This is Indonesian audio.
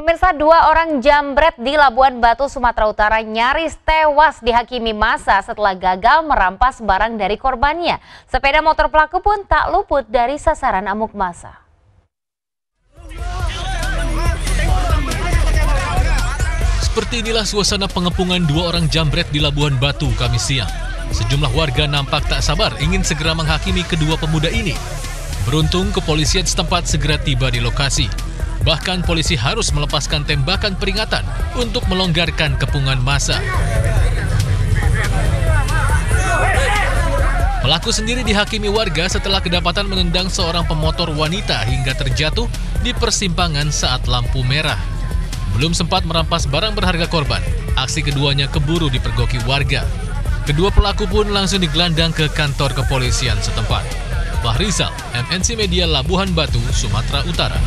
Pemirsa dua orang jambret di Labuan Batu, Sumatera Utara nyaris tewas dihakimi masa setelah gagal merampas barang dari korbannya. Sepeda motor pelaku pun tak luput dari sasaran amuk masa. Seperti inilah suasana pengepungan dua orang jambret di Labuan Batu Kamis siang. Sejumlah warga nampak tak sabar ingin segera menghakimi kedua pemuda ini. Beruntung kepolisian setempat segera tiba di lokasi. Bahkan polisi harus melepaskan tembakan peringatan untuk melonggarkan kepungan massa. Pelaku sendiri dihakimi warga setelah kedapatan menendang seorang pemotor wanita hingga terjatuh di persimpangan saat lampu merah. Belum sempat merampas barang berharga korban, aksi keduanya keburu dipergoki warga. Kedua pelaku pun langsung digelandang ke kantor kepolisian setempat. Fahrizal, MNC Media Labuhan Batu, Sumatera Utara.